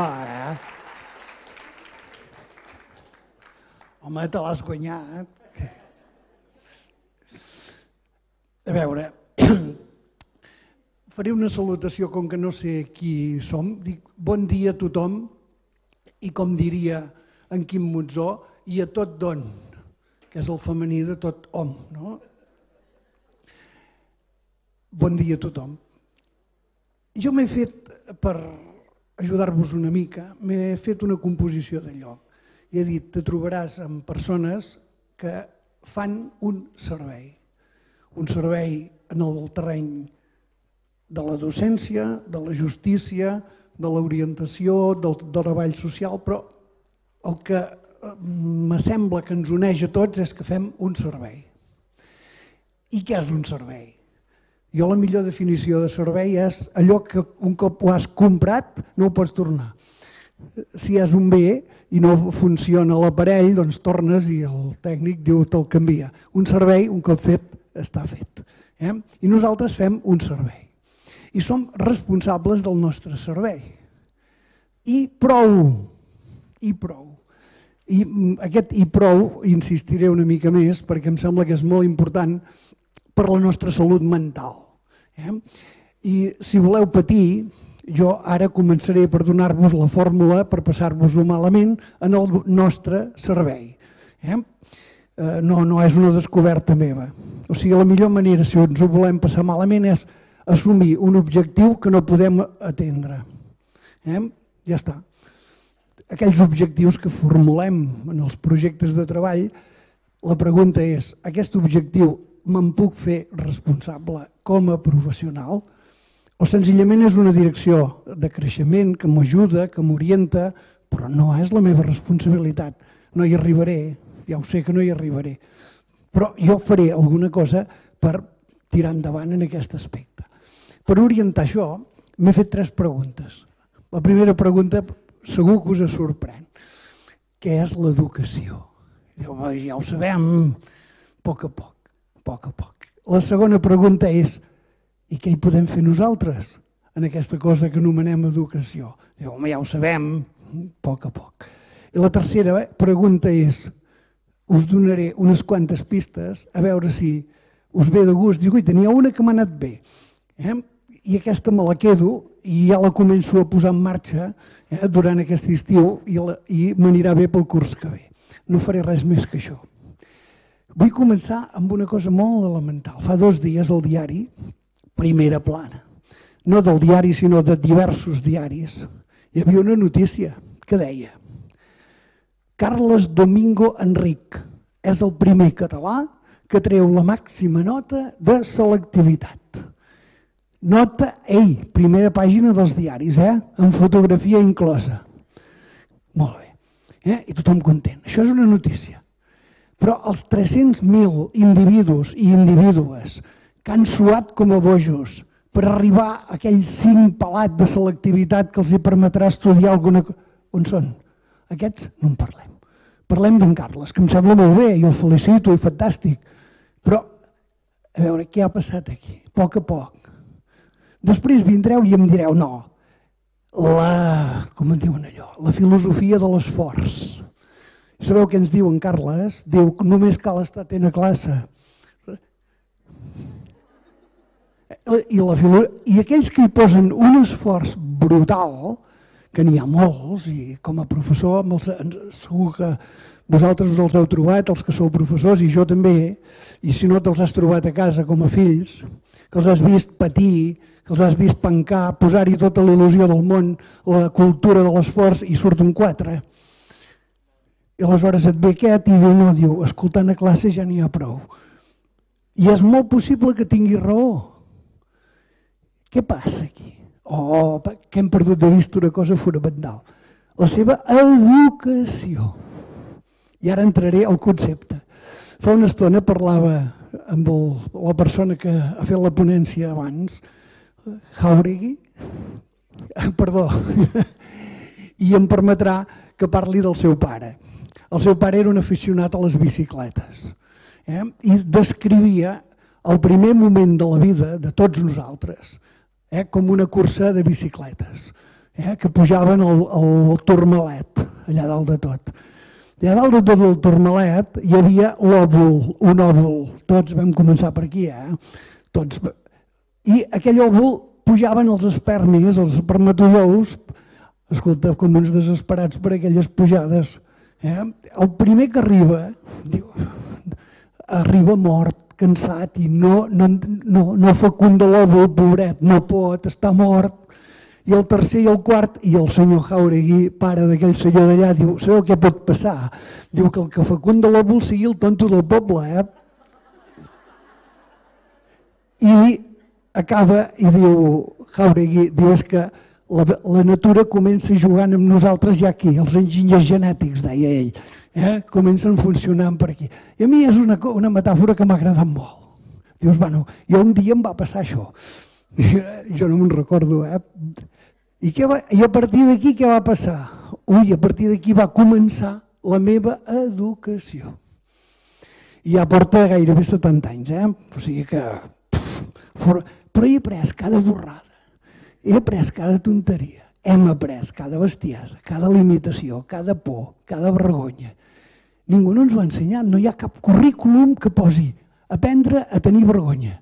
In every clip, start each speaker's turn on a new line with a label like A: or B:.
A: eh? Home, te l'has guanyat. A veure, faré una salutació com que no sé qui som. Dic bon dia a tothom i com diria en Quim Monzó, i a tot don, que és el femení de tot hom. No? Bon dia a tothom. Jo m'he fet, per ajudar-vos una mica, m'he fet una composició de lloc i he dit, te trobaràs amb persones que fan un servei. Un servei en el terreny de la docència, de la justícia, de l'orientació, del, del treball social, però el que eh, me sembla que ens uneix a tots és que fem un servei. I què és un servei? Jo la millor definició de servei és allò que un cop ho has comprat no ho pots tornar. Si és un bé i no funciona l'aparell, doncs tornes i el tècnic diu te'l canvia. Un servei, un cop fet, està fet. Eh? I nosaltres fem un servei. I som responsables del nostre servei. I prou, i prou. I mm, aquest i prou insistiré una mica més perquè em sembla que és molt important per la nostra salut mental. Eh? I si voleu patir, jo ara començaré per donar-vos la fórmula per passar-vos-ho malament en el nostre servei. Eh? Eh, no, no és una descoberta meva. O sigui, la millor manera, si ens ho volem passar malament, és assumir un objectiu que no podem atendre. Eh? Ja està aquells objectius que formulem en els projectes de treball, la pregunta és, aquest objectiu me'n puc fer responsable com a professional o senzillament és una direcció de creixement que m'ajuda, que m'orienta, però no és la meva responsabilitat. No hi arribaré, ja ho sé que no hi arribaré, però jo faré alguna cosa per tirar endavant en aquest aspecte. Per orientar això, m'he fet tres preguntes. La primera pregunta segur que us sorprèn. Què és l'educació? Ja ho sabem, a poc a poc, poc a poc. La segona pregunta és, i què hi podem fer nosaltres en aquesta cosa que anomenem educació? Diu, home, ja ho sabem, a poc a poc. I la tercera pregunta és, us donaré unes quantes pistes a veure si us ve de gust. Diu, ui, tenia una que m'ha anat bé. Eh? I aquesta me la quedo i ja la començo a posar en marxa eh, durant aquest estiu i, i m'anirà bé pel curs que ve. No faré res més que això. Vull començar amb una cosa molt elemental. Fa dos dies al diari, primera plana, no del diari sinó de diversos diaris, hi havia una notícia que deia Carles Domingo Enric és el primer català que treu la màxima nota de selectivitat. Nota, ei, primera pàgina dels diaris, eh? amb fotografia inclosa. Molt bé. Eh? I tothom content. Això és una notícia. Però els 300.000 individus i individues que han suat com a bojos per arribar a aquell cinc pelat de selectivitat que els hi permetrà estudiar alguna cosa, on són? Aquests no en parlem. Parlem d'en Carles, que em sembla molt bé i el felicito i fantàstic, però a veure què ha passat aquí, a poc a poc Després vindreu i em direu, no, la, com en diuen allò, la filosofia de l'esforç. Sabeu què ens diu en Carles? Diu que només cal estar atent a classe. I, la filo... I aquells que hi posen un esforç brutal, que n'hi ha molts, i com a professor els, segur que vosaltres us els heu trobat, els que sou professors, i jo també, i si no te'ls has trobat a casa com a fills, que els has vist patir, que els has vist pencar, posar-hi tota l'il·lusió del món, la cultura de l'esforç, i surt un 4. I aleshores et ve aquest i diu, no, diu, escoltant a classe ja n'hi ha prou. I és molt possible que tingui raó. Què passa aquí? Oh, que hem perdut de vista una cosa fonamental. La seva educació. I ara entraré al concepte. Fa una estona parlava amb el, la persona que ha fet la ponència abans, Jauregui, perdó, i em permetrà que parli del seu pare. El seu pare era un aficionat a les bicicletes eh? i descrivia el primer moment de la vida de tots nosaltres eh? com una cursa de bicicletes. eh, que pujaven al, al Turmalet, allà dalt de tot. Allà dalt de tot el Turmalet hi havia l'òvul, un òvul. Tots vam començar per aquí, eh? Tots. I aquell òvul pujaven els espermis, els espermatozous, escolta, com uns desesperats per aquelles pujades. Eh? El primer que arriba, diu, arriba mort, cansat i no, no, no, no fecunda l'òvul, pobret, no pot, està mort. I el tercer i el quart, i el senyor Jauregui, pare d'aquell senyor d'allà, diu, sabeu què pot passar? Diu que el que fecunda l'òvul sigui el tonto del poble, eh? I acaba i diu, Jauregui, diu, és que la, la natura comença jugant amb nosaltres ja aquí, els enginyers genètics, deia ell eh, comencen funcionant per aquí. I a mi és una, una metàfora que m'ha agradat molt. Dius, bueno, jo un dia em va passar això. jo no me'n recordo, eh? I, què va, I a partir d'aquí què va passar? Ui, a partir d'aquí va començar la meva educació. I ja porta gairebé 70 anys, eh? O sigui que... Pff, però he après cada borrada, he après cada tonteria, hem après cada bestiesa, cada limitació, cada por, cada vergonya, Ningú no ens ho ha ensenyat, no hi ha cap currículum que posi aprendre a tenir vergonya.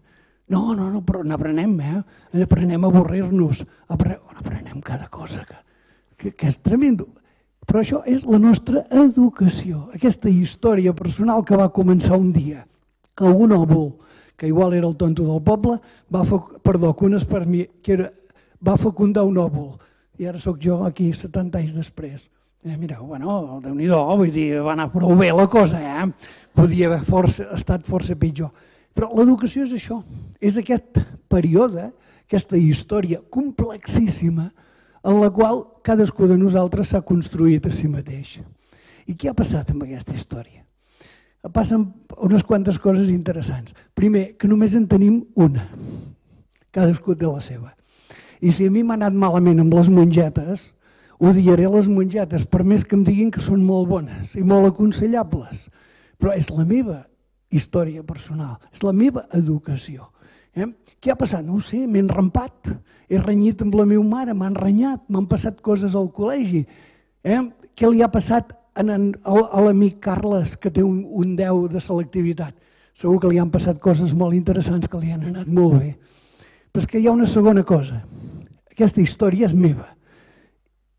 A: No, no, no, però n'aprenem, eh? N'aprenem a avorrir-nos, aprenem cada cosa que, que, que és tremendo. Però això és la nostra educació, aquesta història personal que va començar un dia, que un òvul, que igual era el tonto del poble, va fer, perdó, que un espermi, que era, va fecundar un òvul. I ara sóc jo aquí 70 anys després. Eh, mireu, bueno, déu nhi vull dir, va anar prou bé la cosa, eh? Podia haver força, estat força pitjor. Però l'educació és això, és aquest període, aquesta història complexíssima en la qual cadascú de nosaltres s'ha construït a si mateix. I què ha passat amb aquesta història? Passen unes quantes coses interessants. Primer, que només en tenim una. Cadascú té la seva. I si a mi m'ha anat malament amb les mongetes, odiaré les mongetes, per més que em diguin que són molt bones i molt aconsellables. Però és la meva història personal, és la meva educació. Eh? Què ha passat? No ho sé, m'he enrampat, he renyit amb la meva mare, m'han renyat, m'han passat coses al col·legi. Eh? Què li ha passat a, a l'amic Carles, que té un, un 10 de selectivitat? Segur que li han passat coses molt interessants que li han anat molt bé. Però és que hi ha una segona cosa. Aquesta història és meva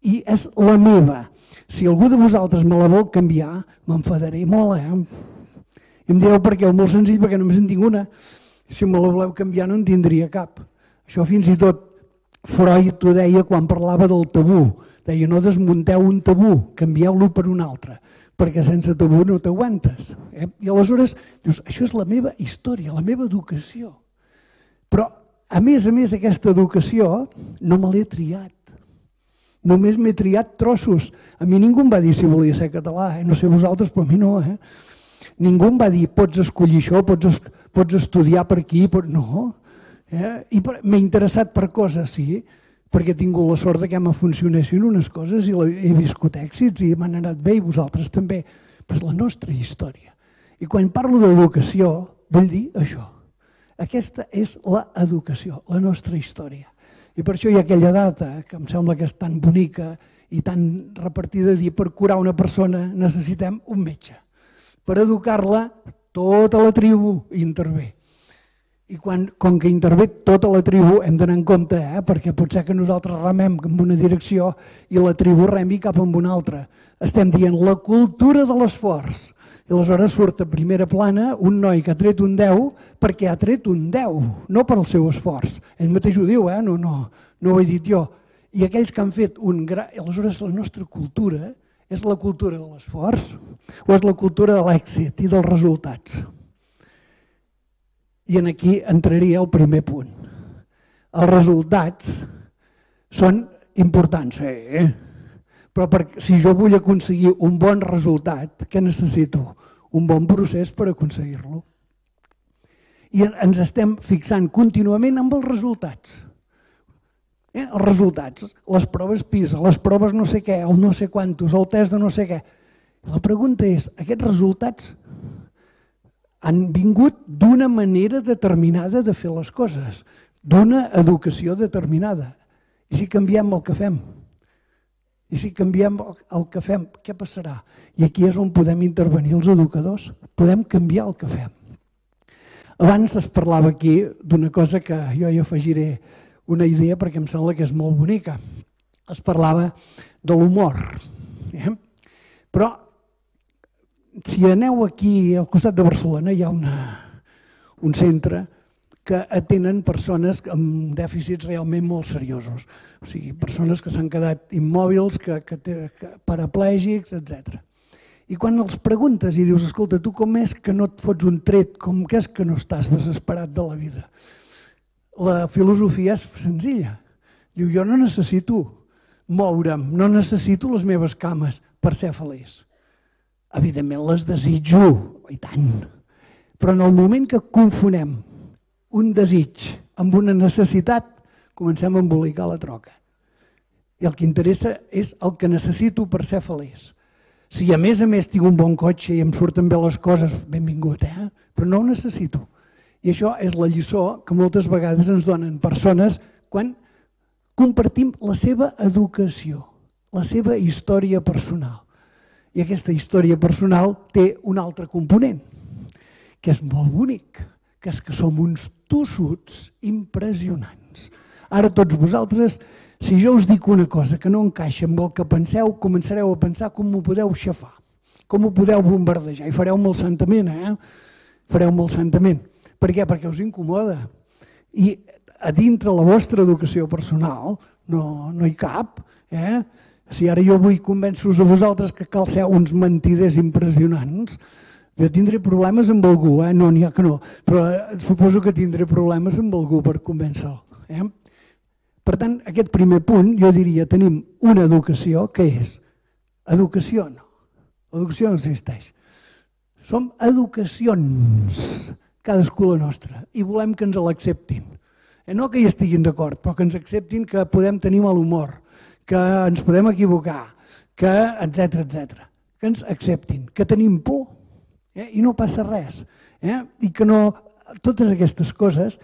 A: i és la meva. Si algú de vosaltres me la vol canviar, m'enfadaré molt, eh? I em direu per què? Molt senzill, perquè només en tinc una. Si me la voleu canviar no en tindria cap. Això fins i tot Freud ho deia quan parlava del tabú. Deia, no desmunteu un tabú, canvieu-lo per un altre, perquè sense tabú no t'aguantes. Eh? I aleshores dius, això és la meva història, la meva educació. Però, a més a més, aquesta educació no me l'he triat. Només m'he triat trossos. A mi ningú em va dir si volia ser català, eh? no sé vosaltres, però a mi no. Eh? Ningú em va dir pots escollir això, pots, es, pots estudiar per aquí, pots... no. Eh? I m'he interessat per coses, sí, perquè he tingut la sort de que me funcionessin unes coses i he viscut èxits i m'han anat bé i vosaltres també. Però és la nostra història. I quan parlo d'educació, vull dir això. Aquesta és l'educació, la nostra història. I per això hi ha aquella data que em sembla que és tan bonica i tan repartida de dir per curar una persona necessitem un metge. Per educar-la, tota la tribu intervé. I quan, com que intervé tota la tribu, hem d'anar en compte, eh? perquè pot ser que nosaltres remem en una direcció i la tribu remi cap en una altra. Estem dient la cultura de l'esforç. I aleshores surt a primera plana un noi que ha tret un 10 perquè ha tret un 10, no per al seu esforç. Ell mateix ho diu, eh? no, no, no ho he dit jo. I aquells que han fet un gran... Aleshores la nostra cultura és la cultura de l'esforç o és la cultura de l'èxit i dels resultats? I en aquí entraria el primer punt. Els resultats són importants, eh? Però per, si jo vull aconseguir un bon resultat, què necessito? Un bon procés per aconseguir-lo. I ens estem fixant contínuament amb els resultats. Eh? Els resultats, les proves PISA, les proves no sé què, el no sé quantos, el test de no sé què. La pregunta és, aquests resultats han vingut d'una manera determinada de fer les coses, d'una educació determinada. I si canviem el que fem, I si canviem el, el que fem, què passarà? I aquí és on podem intervenir els educadors. Podem canviar el que fem. Abans es parlava aquí d'una cosa que jo hi afegiré una idea perquè em sembla que és molt bonica. Es parlava de l'humor. Eh? Però si aneu aquí al costat de Barcelona hi ha una, un centre que atenen persones amb dèficits realment molt seriosos. O sigui, persones que s'han quedat immòbils, que, que, que paraplègics, etc. I quan els preguntes i dius, escolta, tu com és que no et fots un tret, com que és que no estàs desesperat de la vida? La filosofia és senzilla. Diu, jo no necessito moure'm, no necessito les meves cames per ser feliç. Evidentment les desitjo, i tant. Però en el moment que confonem un desig amb una necessitat, comencem a embolicar la troca. I el que interessa és el que necessito per ser feliç. Si a més a més tinc un bon cotxe i em surten bé les coses, benvingut, eh? però no ho necessito. I això és la lliçó que moltes vegades ens donen persones quan compartim la seva educació, la seva història personal. I aquesta història personal té un altre component, que és molt bonic, que és que som uns tossuts impressionants. Ara tots vosaltres, si jo us dic una cosa que no encaixa amb el que penseu, començareu a pensar com m'ho podeu xafar, com ho podeu bombardejar, i fareu molt santament, eh? Fareu molt santament. Per què? Perquè us incomoda. I a dintre la vostra educació personal no, no hi cap. Eh? Si ara jo vull convèncer-vos a vosaltres que cal ser uns mentiders impressionants, jo tindré problemes amb algú, eh? no n'hi ha que no, però eh, suposo que tindré problemes amb algú per convèncer-lo. Eh? Per tant, aquest primer punt, jo diria, tenim una educació que és educació no. Educació no existeix. Som educacions, cadascú la nostra, i volem que ens l'acceptin. Eh, no que hi estiguin d'acord, però que ens acceptin que podem tenir mal humor, que ens podem equivocar, que etc etc. Que ens acceptin, que tenim por, eh? i no passa res. Eh? I que no, totes aquestes coses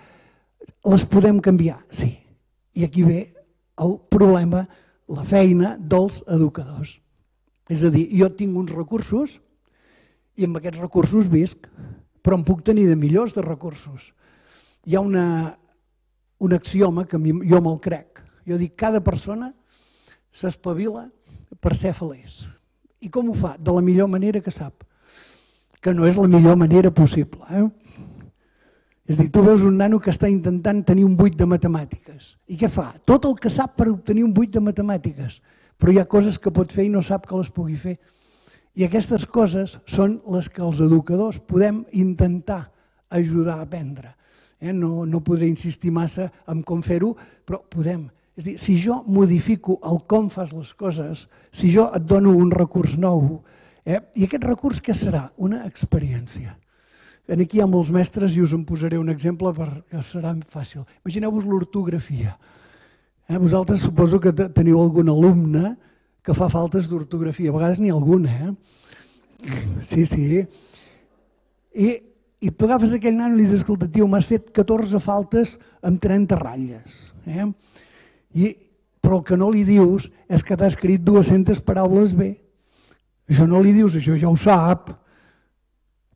A: les podem canviar, sí. I aquí ve el problema, la feina dels educadors. És a dir, jo tinc uns recursos i amb aquests recursos visc, però em puc tenir de millors de recursos. Hi ha una, un axioma que jo me'l crec. Jo dic, cada persona s'espavila per ser feliç. I com ho fa? De la millor manera que sap que no és la millor manera possible. Eh? És dir, tu veus un nano que està intentant tenir un 8 de matemàtiques. I què fa? Tot el que sap per obtenir un 8 de matemàtiques. Però hi ha coses que pot fer i no sap que les pugui fer. I aquestes coses són les que els educadors podem intentar ajudar a aprendre. Eh? No, no podré insistir massa en com fer-ho, però podem. És dir, si jo modifico el com fas les coses, si jo et dono un recurs nou, Eh? I aquest recurs què serà? Una experiència. Aquí hi ha molts mestres i us en posaré un exemple perquè serà fàcil. Imagineu-vos l'ortografia. Eh? Vosaltres suposo que teniu algun alumne que fa faltes d'ortografia. A vegades n'hi ha algun, eh? Sí, sí. I, i tu agafes aquell nano i li dius, escolta, tio, m'has fet 14 faltes amb 30 ratlles. Eh? I, però el que no li dius és que t'ha escrit 200 paraules bé. Això no li dius, això ja ho sap.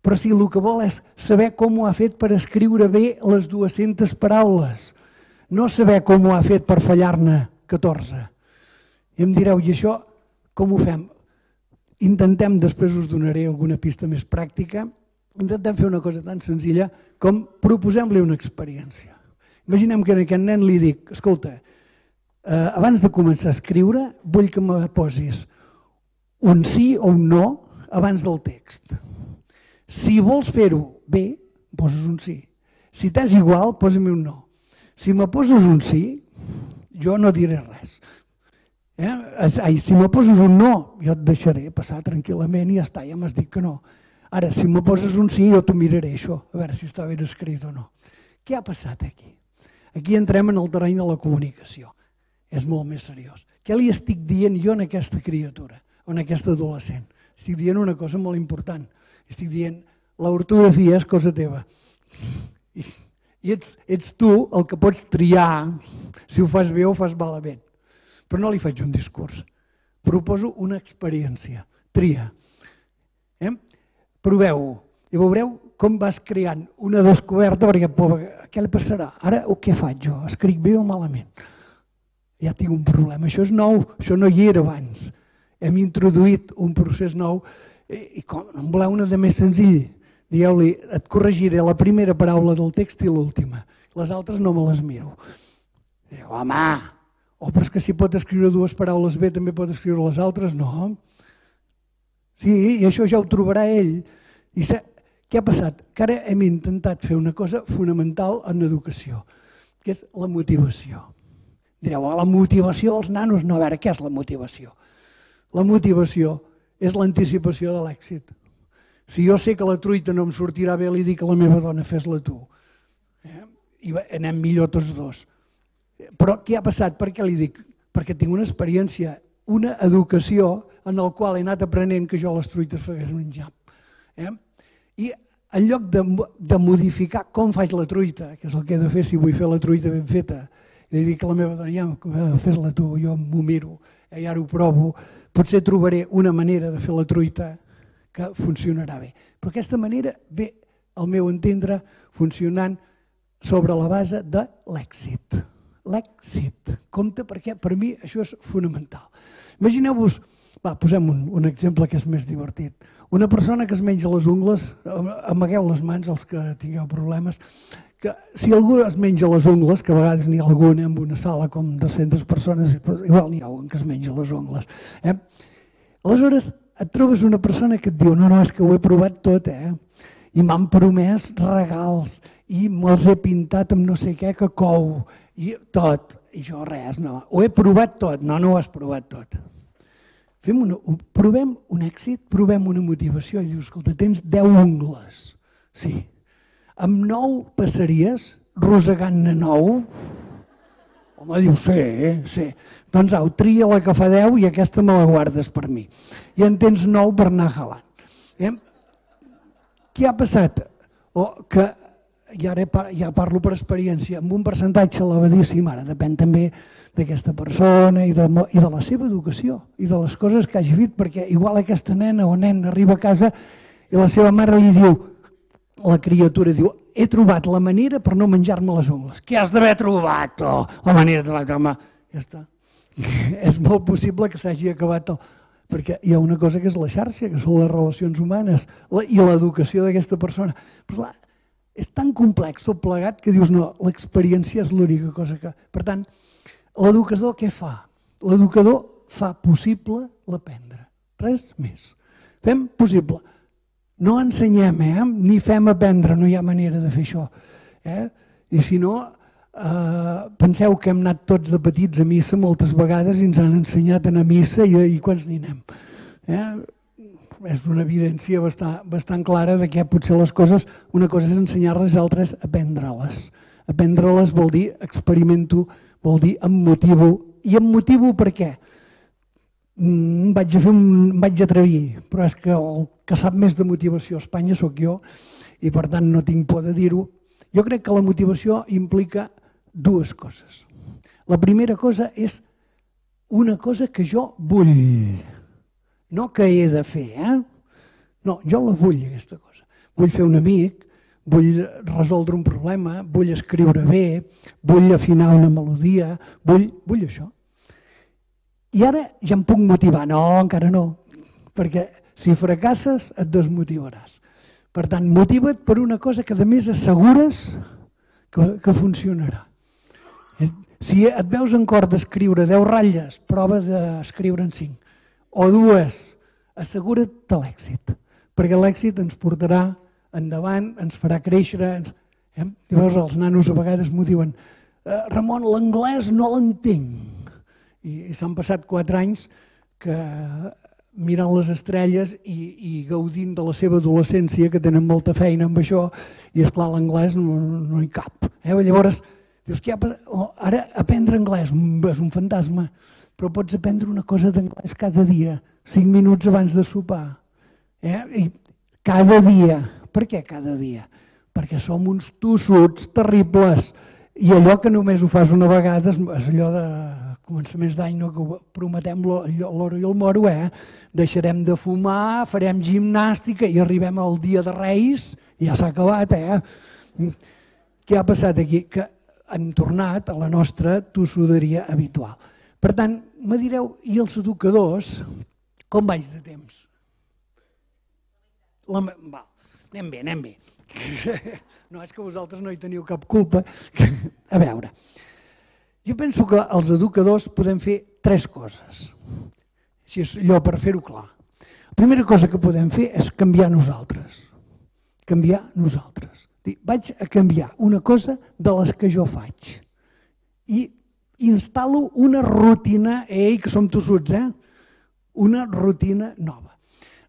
A: Però si el que vol és saber com ho ha fet per escriure bé les 200 paraules, no saber com ho ha fet per fallar-ne 14. I em direu, i això com ho fem? Intentem, després us donaré alguna pista més pràctica, intentem fer una cosa tan senzilla com proposem-li una experiència. Imaginem que a aquest nen li dic, escolta, eh, abans de començar a escriure, vull que me posis un sí o un no abans del text. Si vols fer-ho bé, poses un sí. Si t'és igual, posa'm un no. Si me poses un sí, jo no diré res. Eh? Ai, si me poses un no, jo et deixaré passar tranquil·lament i ja està, ja m'has dit que no. Ara, si me poses un sí, jo t'ho miraré això, a veure si està ben escrit o no. Què ha passat aquí? Aquí entrem en el terreny de la comunicació. És molt més seriós. Què li estic dient jo a aquesta criatura? En aquest adolescent. Estic dient una cosa molt important. Estic dient, l'ortografia és cosa teva. I, i ets, ets tu el que pots triar si ho fas bé o ho fas malament. Però no li faig un discurs. proposo una experiència. Tria. Eh? Proveu-ho i veureu com vas creant una descoberta perquè què li passarà? Ara o què faig jo? Escric bé o malament? Ja tinc un problema. Això és nou, això no hi era abans. Hem introduït un procés nou i com en voleu una de més senzill, dieu-li, et corregiré la primera paraula del text i l'última. Les altres no me les miro. Diu, home, o oh, però és que si pot escriure dues paraules bé també pot escriure les altres, no. Sí, i això ja ho trobarà ell. I què ha passat? Que ara hem intentat fer una cosa fonamental en educació, que és la motivació. Direu, la motivació als nanos, no, a veure, què és la motivació? La motivació és l'anticipació de l'èxit. Si jo sé que la truita no em sortirà bé, li dic a la meva dona, fes-la tu. Eh? I anem millor tots dos. Però què ha passat? Per què li dic? Perquè tinc una experiència, una educació en el qual he anat aprenent que jo les truites fegués un. Eh? I en lloc de, de modificar com faig la truita, que és el que he de fer si vull fer la truita ben feta, li dic a la meva dona, ja, fes-la tu, jo m'ho miro, eh, i ara ho provo, potser trobaré una manera de fer la truita que funcionarà bé. Però aquesta manera ve, al meu entendre, funcionant sobre la base de l'èxit. L'èxit. Compte perquè per mi això és fonamental. Imagineu-vos, va, posem un, un exemple que és més divertit. Una persona que es menja les ungles, amagueu les mans els que tingueu problemes, que si algú es menja les ungles, que a vegades n'hi ha algun en una sala com 200 persones, igual n'hi ha un que es menja les ungles. Eh? Aleshores, et trobes una persona que et diu no, no, és que ho he provat tot, eh? I m'han promès regals i me'ls he pintat amb no sé què que cou i tot. I jo res, no. Ho he provat tot. No, no ho has provat tot. Fem una, provem un èxit, provem una motivació i dius, escolta, tens 10 ungles. Sí, amb nou passaries rosegant-ne nou? Home, diu, sí, eh? sí. Doncs au, tria la que fa 10 i aquesta me la guardes per mi. I en tens nou per anar jalant. Eh? Què ha passat? O que, i ara ja parlo per experiència, amb un percentatge elevadíssim, ara depèn també d'aquesta persona i de, i de la seva educació i de les coses que hagi fet, perquè igual aquesta nena o nen arriba a casa i la seva mare li diu la criatura diu, he trobat la manera per no menjar-me les ungles. Què has d'haver trobat? Oh, la manera de la Ja està. és molt possible que s'hagi acabat el... perquè hi ha una cosa que és la xarxa, que són les relacions humanes la, i l'educació d'aquesta persona. Però clar, és tan complex tot plegat que dius no, l'experiència és l'única cosa que... Per tant, l'educador què fa? L'educador fa possible l'aprendre. Res més. Fem possible. No ensenyem, eh? ni fem aprendre, no hi ha manera de fer això. Eh? I si no, eh, penseu que hem anat tots de petits a missa moltes vegades i ens han ensenyat a anar a missa i, i quants n'hi anem. Eh? És una evidència bastant, bastant clara de que potser les coses, una cosa és ensenyar-les, l'altra és aprendre-les. Aprendre-les vol dir experimento, vol dir em motivo. I em motivo per què? Mm, vaig a fer un, vaig atrevir, però és que el que sap més de motivació a Espanya sóc jo i per tant no tinc por de dir-ho. Jo crec que la motivació implica dues coses. La primera cosa és una cosa que jo vull, no que he de fer, eh? No, jo la vull, aquesta cosa. Vull fer un amic, vull resoldre un problema, vull escriure bé, vull afinar una melodia, vull, vull això. I ara ja em puc motivar. No, encara no, perquè si fracasses et desmotivaràs. Per tant, motiva't per una cosa que a més assegures que, que funcionarà. Si et veus en cor d'escriure 10 ratlles, prova d'escriure en 5. O dues, assegura't de l'èxit, perquè l'èxit ens portarà endavant, ens farà créixer. Ens... Eh? Llavors els nanos a vegades m'ho diuen, eh, Ramon, l'anglès no l'entenc i, s'han passat quatre anys que mirant les estrelles i, i gaudint de la seva adolescència, que tenen molta feina amb això, i és clar l'anglès no, no hi cap. Eh? Llavors, dius, que ara aprendre anglès és un fantasma, però pots aprendre una cosa d'anglès cada dia, cinc minuts abans de sopar. Eh? I cada dia. Per què cada dia? Perquè som uns tossuts terribles i allò que només ho fas una vegada és allò de començaments d'any no prometem l'oro i el moro, eh? deixarem de fumar, farem gimnàstica i arribem al dia de Reis ja s'ha acabat. Eh? Què ha passat aquí? Que han tornat a la nostra tossuderia habitual. Per tant, me direu, i els educadors, com vaig de temps? La, val, anem bé, anem bé. No és que vosaltres no hi teniu cap culpa. A veure, jo penso que els educadors podem fer tres coses. Així és allò per fer-ho clar. La primera cosa que podem fer és canviar nosaltres. Canviar nosaltres. Dic, vaig a canviar una cosa de les que jo faig. I instal·lo una rutina, ei, que som tossuts, eh? Una rutina nova.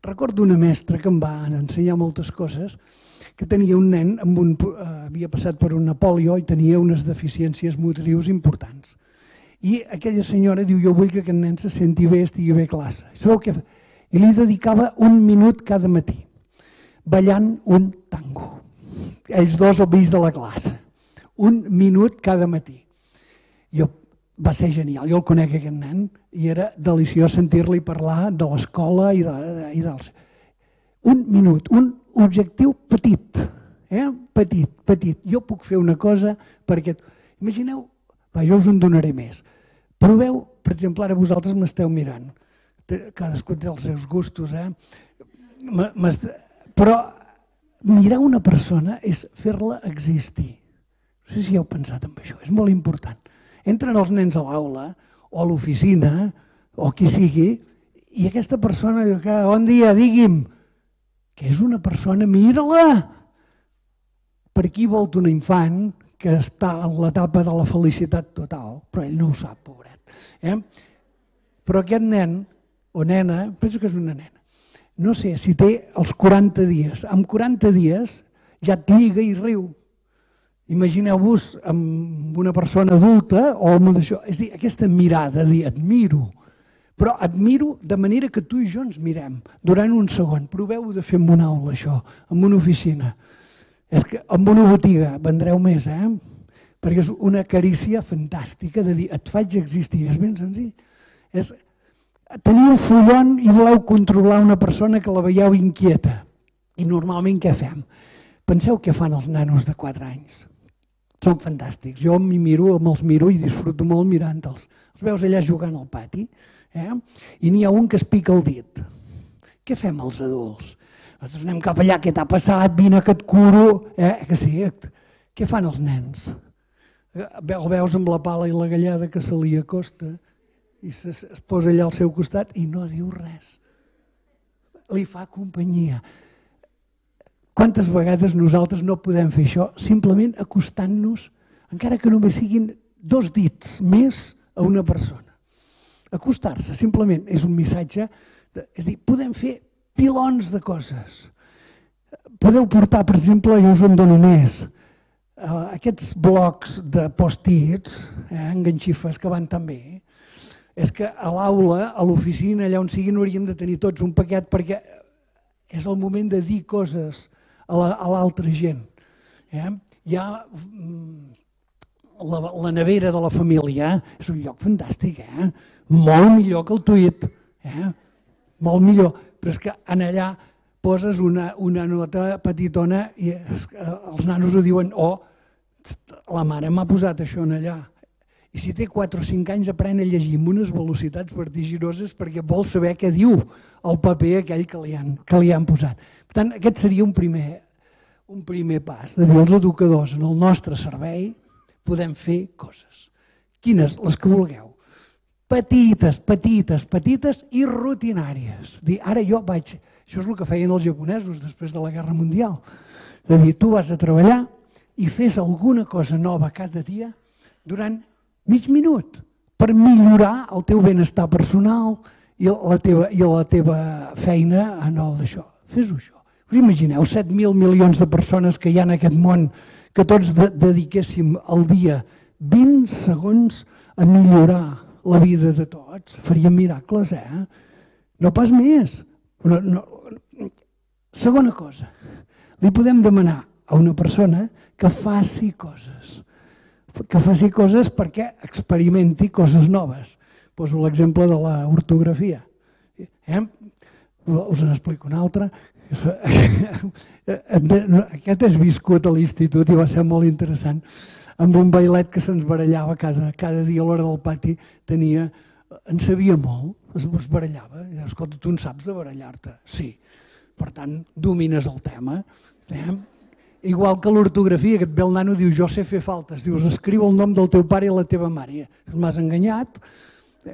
A: Recordo una mestra que em va ensenyar moltes coses, que tenia un nen, amb un, eh, havia passat per una polio i tenia unes deficiències motrius importants. I aquella senyora diu, jo vull que aquest nen se senti bé, estigui bé a classe. Sabeu què? I li dedicava un minut cada matí, ballant un tango. Ells dos al mig de la classe. Un minut cada matí. Jo va ser genial. Jo el conec, aquest nen, i era deliciós sentir-li parlar de l'escola i, de, i dels... Un minut, un objectiu petit, eh? petit, petit. Jo puc fer una cosa perquè... Imagineu, va, jo us en donaré més. Proveu, per exemple, ara vosaltres m'esteu mirant. Cadascú té els seus gustos, eh? Però mirar una persona és fer-la existir. No sé si heu pensat en això, és molt important entren els nens a l'aula o a l'oficina o qui sigui i aquesta persona diu que bon dia, digui'm, que és una persona, mira-la! Per aquí vol un infant que està en l'etapa de la felicitat total, però ell no ho sap, pobret. Eh? Però aquest nen o nena, penso que és una nena, no sé si té els 40 dies. Amb 40 dies ja et lliga i riu. Imagineu-vos amb una persona adulta o amb això. És dir, aquesta mirada, dir, admiro, però admiro de manera que tu i jo ens mirem durant un segon. Proveu de fer en una aula això, en una oficina. És que en una botiga vendreu més, eh? Perquè és una carícia fantàstica de dir, et faig existir. És ben senzill. És, teniu un fullon i voleu controlar una persona que la veieu inquieta. I normalment què fem? Penseu què fan els nanos de 4 anys són fantàstics. Jo m'hi miro, me'ls miro i disfruto molt mirant-los. Els veus allà jugant al pati eh? i n'hi ha un que es pica el dit. Què fem els adults? Nosaltres anem cap allà, què t'ha passat? Vine que et curo. Eh? Que sí, què fan els nens? El veus amb la pala i la gallada que se li acosta i se, es posa allà al seu costat i no diu res. Li fa companyia. Quantes vegades nosaltres no podem fer això simplement acostant-nos, encara que només siguin dos dits més a una persona. Acostar-se simplement és un missatge, de, és dir, podem fer pilons de coses. Podeu portar, per exemple, jo us en dono més, uh, aquests blocs de post-its, eh, enganxifes que van també, és que a l'aula, a l'oficina, allà on siguin, hauríem de tenir tots un paquet perquè és el moment de dir coses a l'altra gent. Eh? Hi ha mm, la, la nevera de la família, és un lloc fantàstic, eh? Molt millor que el tuit, eh? molt millor, però és que en allà poses una, una nota petitona i es, els nanos ho diuen, oh, la mare m'ha posat això en allà. I si té 4 o 5 anys aprèn a llegir amb unes velocitats vertiginoses perquè vol saber què diu el paper aquell que li han, que li han posat. Per tant, aquest seria un primer, un primer pas, de dir els educadors en el nostre servei podem fer coses. Quines? Les que vulgueu. Petites, petites, petites i rutinàries. Dir, ara jo vaig... Això és el que feien els japonesos després de la Guerra Mundial. De dir, tu vas a treballar i fes alguna cosa nova cada dia durant mig minut per millorar el teu benestar personal i la teva, i la teva feina en el d'això. Fes-ho això. Us imagineu 7.000 milions de persones que hi ha en aquest món que tots de dediquéssim al dia 20 segons a millorar la vida de tots? Faríem miracles, eh? No pas més. No, no. Segona cosa, li podem demanar a una persona que faci coses. que faci coses perquè experimenti coses noves. Poso l'exemple de l'ortografia. Eh? Us n'explico un altre. Aquest és viscut a l'institut i va ser molt interessant. Amb un bailet que se'ns barallava cada, cada dia a l'hora del pati tenia, en sabia molt, es, es barallava. I, Escolta, tu en saps de barallar-te? Sí. Per tant, domines el tema. Eh? Igual que l'ortografia, que et ve el nano diu jo sé fer faltes, dius escriu el nom del teu pare i la teva mare. M'has enganyat,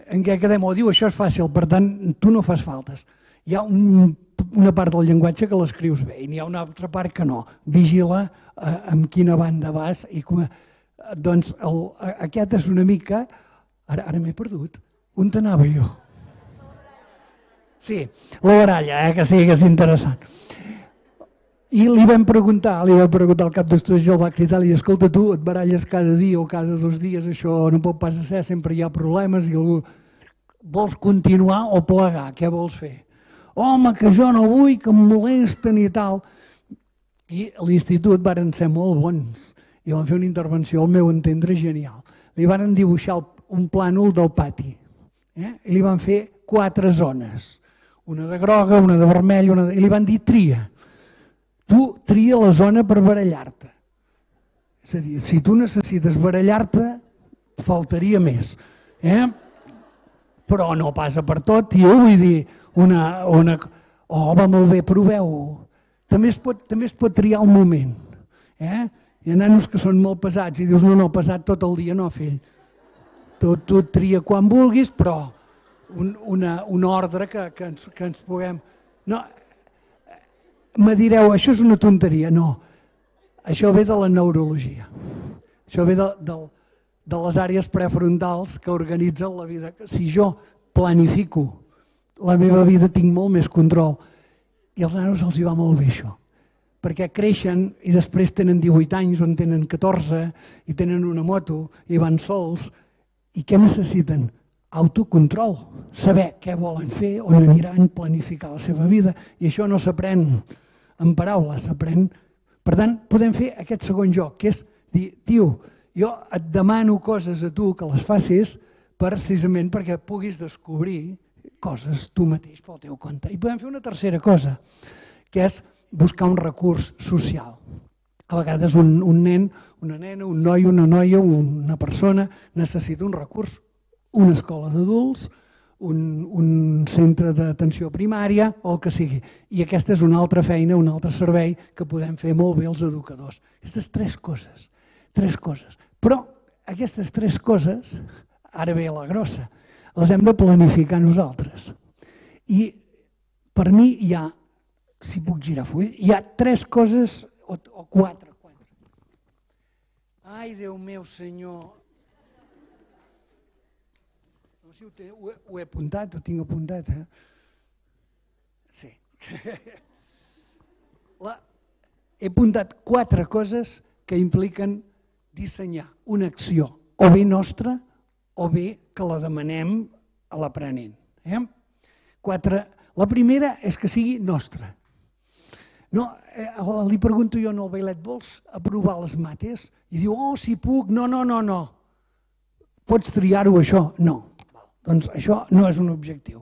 A: en què quedem? O diu això és fàcil, per tant tu no fas faltes. Hi ha un, una part del llenguatge que l'escrius bé i n'hi ha una altra part que no. Vigila eh, amb quina banda vas i com, doncs el, aquest és una mica, ara, ara m'he perdut, on t'anava jo? Sí, la baralla, eh, que sí, que és interessant. I li vam preguntar, li vam preguntar al cap d'estudis el va cridar, li escolta tu, et baralles cada dia o cada dos dies, això no pot pas ser, sempre hi ha problemes i algú... Vols continuar o plegar? Què vols fer? Home, que jo no vull, que em molesten i tal. I a l'institut varen ser molt bons i van fer una intervenció, al meu entendre, genial. Li varen dibuixar un plànol del pati eh? i li van fer quatre zones. Una de groga, una de vermell, una de... i li van dir tria tu tria la zona per barallar-te. És a dir, si tu necessites barallar-te, faltaria més. Eh? Però no passa per tot, tio, vull dir, una, una... Oh, va molt bé, proveu-ho. També, es pot, també es pot triar un moment. Eh? Hi ha nanos que són molt pesats i dius, no, no, pesat tot el dia, no, fill. Tu, tu tria quan vulguis, però un, una, un ordre que, que, ens, que ens puguem... No, me direu, això és una tonteria. No, això ve de la neurologia. Això ve de, de, de les àrees prefrontals que organitzen la vida. Si jo planifico la meva vida tinc molt més control. I als nanos els hi va molt bé això. Perquè creixen i després tenen 18 anys o en tenen 14 i tenen una moto i van sols. I què necessiten? Autocontrol. Saber què volen fer, on aniran, planificar la seva vida. I això no s'aprèn en paraules, s'aprèn. Per tant, podem fer aquest segon joc, que és dir, tio, jo et demano coses a tu que les facis precisament perquè puguis descobrir coses tu mateix pel teu compte. I podem fer una tercera cosa, que és buscar un recurs social. A vegades un, un nen, una nena, un noi, una noia, una persona necessita un recurs, una escola d'adults, un, un centre d'atenció primària o el que sigui. I aquesta és una altra feina, un altre servei que podem fer molt bé els educadors. Aquestes tres coses, tres coses. Però aquestes tres coses, ara ve la grossa, les hem de planificar nosaltres. I per mi hi ha, si puc girar full, hi ha tres coses, o, o quatre, quatre. Ai, Déu meu, senyor, si ho, té, ho, he, ho he apuntat, ho tinc apuntat. Eh? Sí. La, he apuntat quatre coses que impliquen dissenyar una acció o bé nostra o bé que la demanem a l'aprenent. Eh? Quatre. La primera és que sigui nostra. No, eh, li pregunto jo al bailet, vols aprovar les mates? I diu, oh, si puc, no, no, no, no. Pots triar-ho això? No. Doncs això no és un objectiu.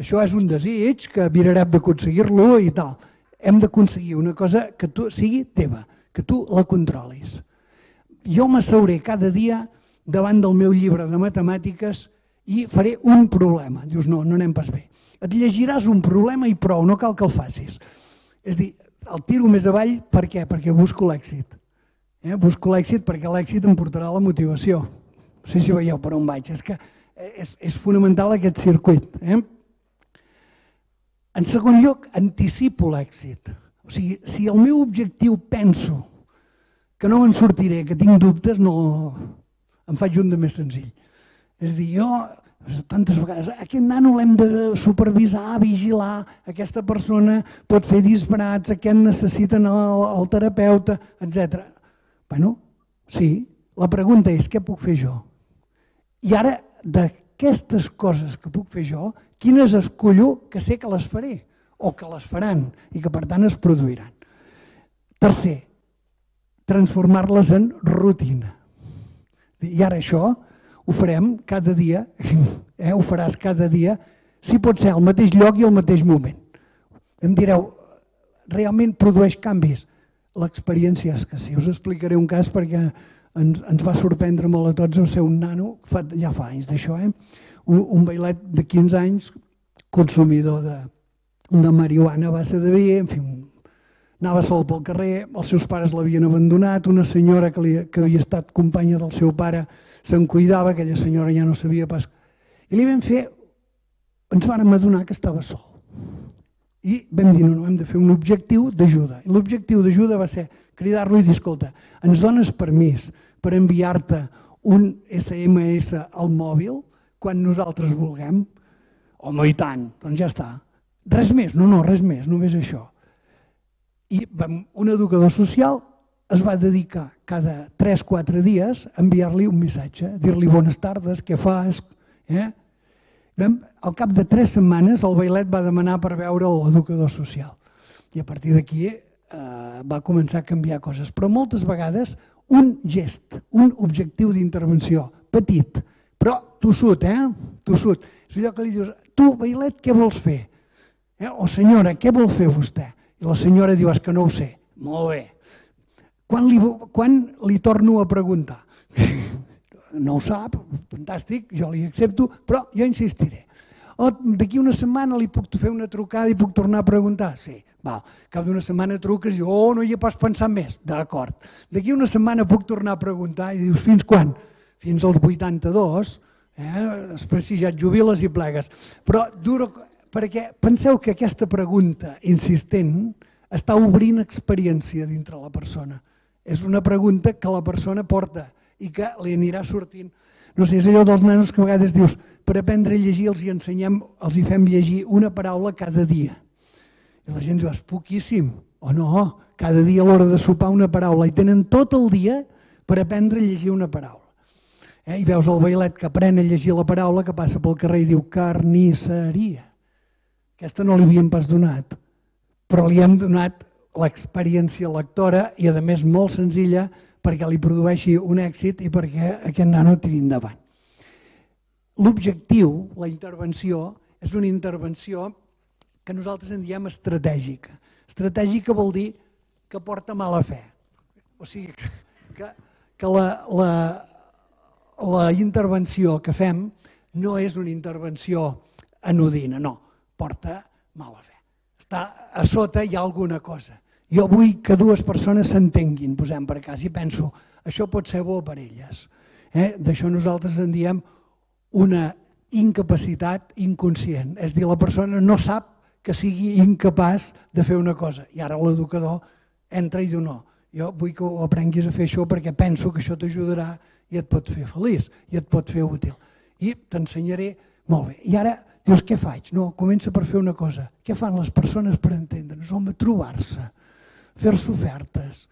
A: Això és un desig que mirarem d'aconseguir-lo i tal. Hem d'aconseguir una cosa que tu sigui teva, que tu la controlis. Jo m'asseuré cada dia davant del meu llibre de matemàtiques i faré un problema. Dius, no, no anem pas bé. Et llegiràs un problema i prou, no cal que el facis. És dir, el tiro més avall, per què? Perquè busco l'èxit. Eh? Busco l'èxit perquè l'èxit em portarà la motivació. No sé si veieu per on vaig. És que és, és fonamental aquest circuit. Eh? En segon lloc, anticipo l'èxit. O sigui, si el meu objectiu penso que no me'n sortiré, que tinc dubtes, no em faig un de més senzill. És dir, jo tantes vegades, aquest nano l'hem de supervisar, vigilar, aquesta persona pot fer disbarats, aquest necessiten el, el terapeuta, etc. Bueno, sí, la pregunta és què puc fer jo? I ara d'aquestes coses que puc fer jo, quines escollo que sé que les faré o que les faran i que per tant es produiran. Tercer, transformar-les en rutina. I ara això ho farem cada dia, eh? ho faràs cada dia, si pot ser al mateix lloc i al mateix moment. Em direu, realment produeix canvis? L'experiència és que sí. Us explicaré un cas perquè ens, ens va sorprendre molt a tots el ser un nano, fa, ja fa anys d'això, eh? un, un bailet de 15 anys, consumidor de, de marihuana a base de vi, en fi, anava sol pel carrer, els seus pares l'havien abandonat, una senyora que, li, que havia estat companya del seu pare se'n cuidava, aquella senyora ja no sabia pas... I li vam fer, ens vam adonar que estava sol. I vam dir, no, no, hem de fer un objectiu d'ajuda. I l'objectiu d'ajuda va ser cridar-lo i dir, escolta, ens dones permís per enviar-te un SMS al mòbil quan nosaltres vulguem? Home, i tant, doncs ja està. Res més, no, no, res més, només això. I vam, un educador social es va dedicar cada 3-4 dies a enviar-li un missatge, dir-li bones tardes, què fas? Eh? Vam, al cap de 3 setmanes el bailet va demanar per veure l'educador social. I a partir d'aquí eh, va començar a canviar coses. Però moltes vegades un gest, un objectiu d'intervenció, petit, però tossut, eh? Tossut. És allò que li dius, tu, bailet, què vols fer? Eh? O senyora, què vol fer vostè? I la senyora diu, és que no ho sé. Molt bé, quan li, quan li torno a preguntar? No ho sap, fantàstic, jo li accepto, però jo insistiré. O d'aquí una setmana li puc fer una trucada i puc tornar a preguntar? Sí, va, cap d'una setmana truques i dius, oh, no hi he pas pensat més. D'acord. D'aquí una setmana puc tornar a preguntar i dius, fins quan? Fins als 82, eh? després si ja et jubiles i plegues. Però dura, perquè penseu que aquesta pregunta insistent està obrint experiència dintre la persona és una pregunta que la persona porta i que li anirà sortint. No sé, és allò dels nanos que a vegades dius, per aprendre a llegir els hi ensenyem, els hi fem llegir una paraula cada dia. I la gent diu, és poquíssim. O no, cada dia a l'hora de sopar una paraula. I tenen tot el dia per aprendre a llegir una paraula. Eh? I veus el bailet que aprèn a llegir la paraula, que passa pel carrer i diu carnisseria. Aquesta no li havíem pas donat, però li hem donat l'experiència lectora i a més molt senzilla perquè li produeixi un èxit i perquè aquest nano tiri endavant. L'objectiu, la intervenció, és una intervenció que nosaltres en diem estratègica. Estratègica vol dir que porta mala fe. O sigui, que, que la, la, la intervenció que fem no és una intervenció anodina, no, porta mala fe. Està a sota hi ha alguna cosa. Jo vull que dues persones s'entenguin, posem per cas, i penso, això pot ser bo per elles. Eh? D'això nosaltres en diem una incapacitat inconscient. És dir, la persona no sap que sigui incapaç de fer una cosa. I ara l'educador entra i diu no, jo vull que ho aprenguis a fer això perquè penso que això t'ajudarà i et pot fer feliç i et pot fer útil. I t'ensenyaré molt bé. I ara dius, què faig? No, comença per fer una cosa. Què fan les persones per entendre's? Home, trobar-se fer-se ofertes,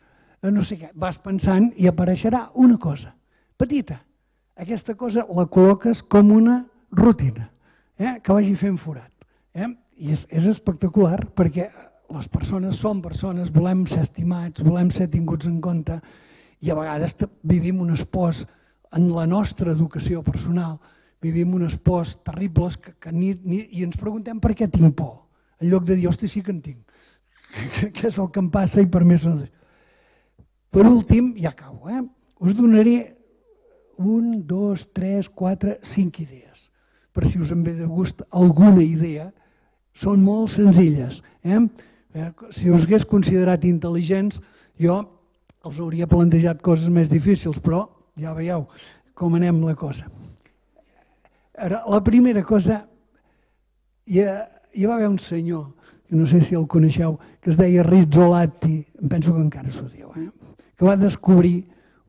A: no sé què. Vas pensant i apareixerà una cosa, petita. Aquesta cosa la col·loques com una rutina, eh? que vagi fent forat. Eh? I és, és espectacular perquè les persones són persones, volem ser estimats, volem ser tinguts en compte i a vegades vivim un espòs en la nostra educació personal, vivim un espòs terribles que, que ni, ni, i ens preguntem per què tinc por, en lloc de dir, hosti, sí que en tinc que és el que em passa i per més. Per últim, ja acabo, eh? us donaré un, dos, tres, quatre, cinc idees. Per si us en ve de gust alguna idea, són molt senzilles. Eh? eh? Si us hagués considerat intel·ligents, jo els hauria plantejat coses més difícils, però ja veieu com anem la cosa. La primera cosa, hi, ha, hi va haver un senyor que no sé si el coneixeu, que es deia Rizzolatti, em penso que encara s'ho diu, eh? que va descobrir